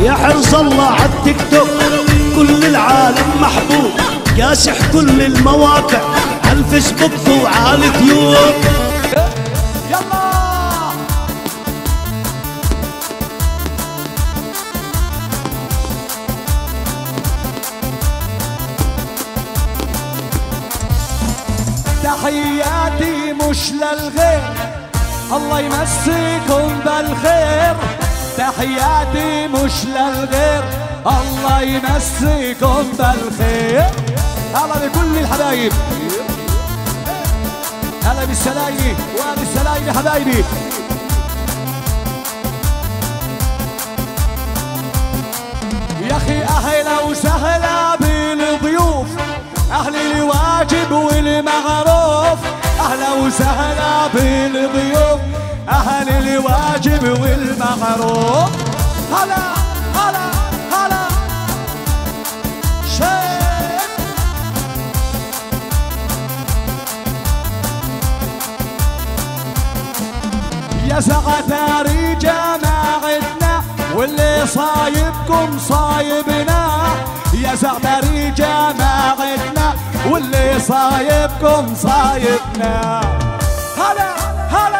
يا حرص الله عالتيك توك. كل العالم محبوب. كاسح كل المواقع. عالفيسبوك وعاليوتيوب يلا. تحياتي مش للغير. الله يمسيكم بالخير. تحياتي مش للغير. الله يمسيكم بالخير. هلا لكل الحبايب. هلا بالسلايني وهذه السلايني حبايبي. يا أخي أهلا وسهلا بالضيوف. أهل الواجب والمعروف. أهلا وسهلا بالضيوف. الواجب والمعروف هلا هلا هلا. شيخ. يا سعتاري جماعتنا واللي صايبكم صايبنا. يا زعتري جماعتنا واللي صايبكم صايبنا. هلا هلا.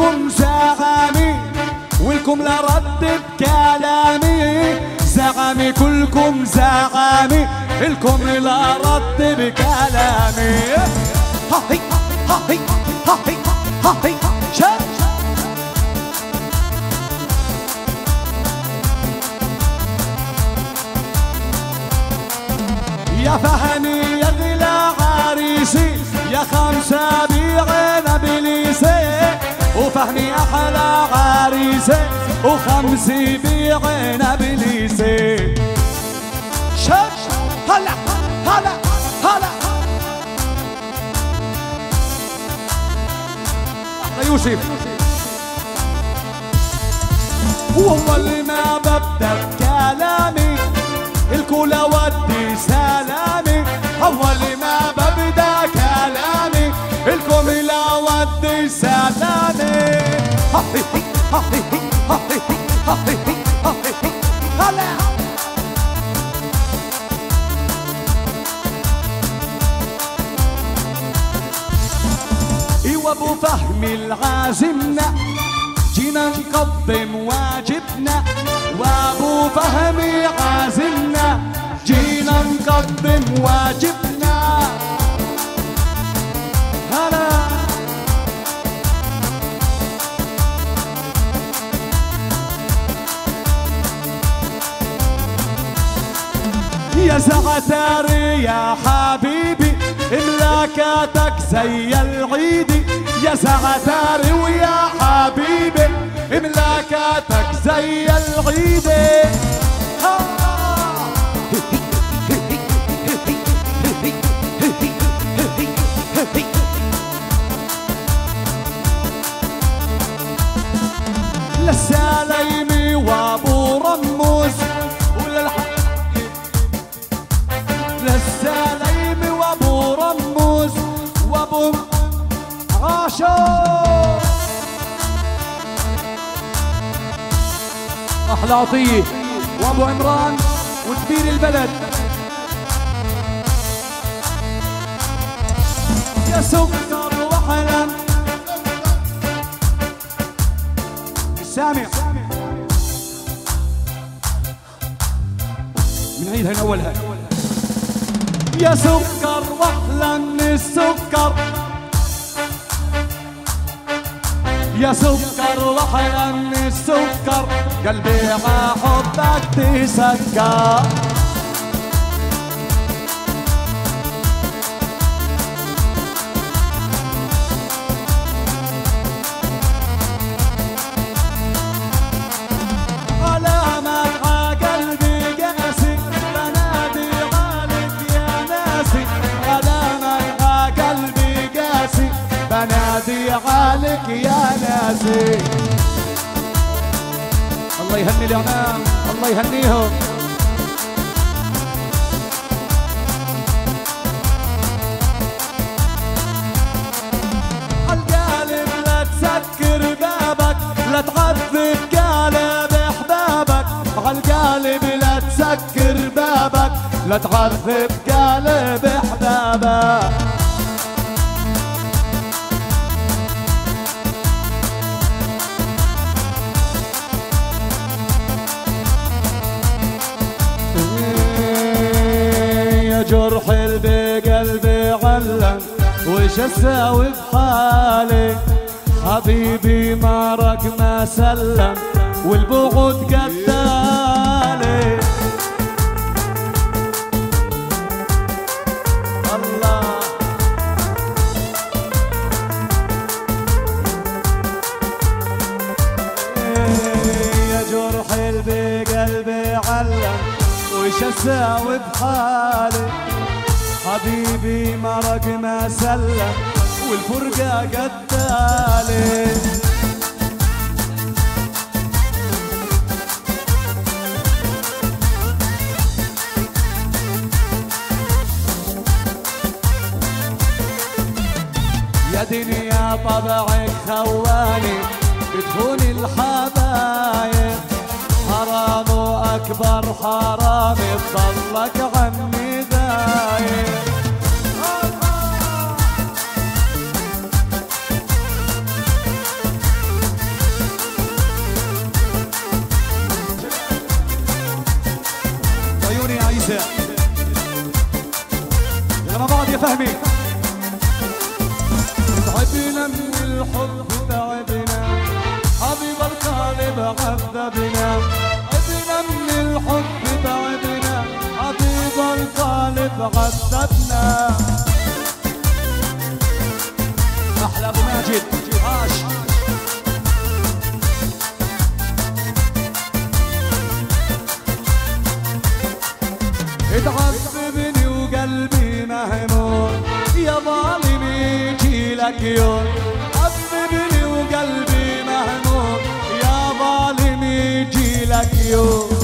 كلكم زعامي ولكم لرد بكلامي. زعامي كلكم زعامي الكم لرد بكلامي. ها هي ها هي ها هي ها هي يا فهمي يا غلا عريسي يا خمسة وفهمي أحلى عريسي وخمسي بيعنا بليسي شش هلا هلا هلا. أحلى يوسف. والله اللي ما ببدأ بكلامي الكل ودي سلامي. أول ما ببدأ كلامي الكم لا ودي سلامي. فهمي العازمنا جينا نقدم واجبنا. وأبو فهمي عازمنا جينا نقدم واجبنا. يا زعتاري يا حبيبي املاكاتك زي العيدي يا زعتاري ويا حبيبي املاكاتك زي العيدي للسلايمي وابو أحلى عطيه وأبو عمران وكبير البلد. يا سكر وحلم سامع. بنعيدها من اولها يا سكر واحلى من السكر. يا سكر من السكر قلبي على حبك تسكر عليك يا ناسي الله يهني الإعلام الله يهنيهم. القالب لا تسكر بابك لا تعذب قالب أحبابك. عالقالب لا تسكر بابك لا تعذب قالب أحبابك. جرح بقلبي علم وش أساوي بحالي؟ حبيبي ما سلم والبعد قتالي يا جرح بقلبي علم. وش أساوي بحالي؟ حبيبي مرق ما سلم والفرقة قتالي. يا دنيا طبعك خواني بتخون الحبايب. حرام وأكبر حرام. تضلك عني دايب عيوني عيسى. يلا مع يا فهمي. تعبنا من الحب تعبنا حبيب القلب عذبنا. تعبنا من الحب عذبنا أحلى أبو ماجد. عاش تعذبني وقلبي مهموم يا ظالم يجي لك يوم. عذبني وقلبي مهموم يا ظالم يجي لك يوم.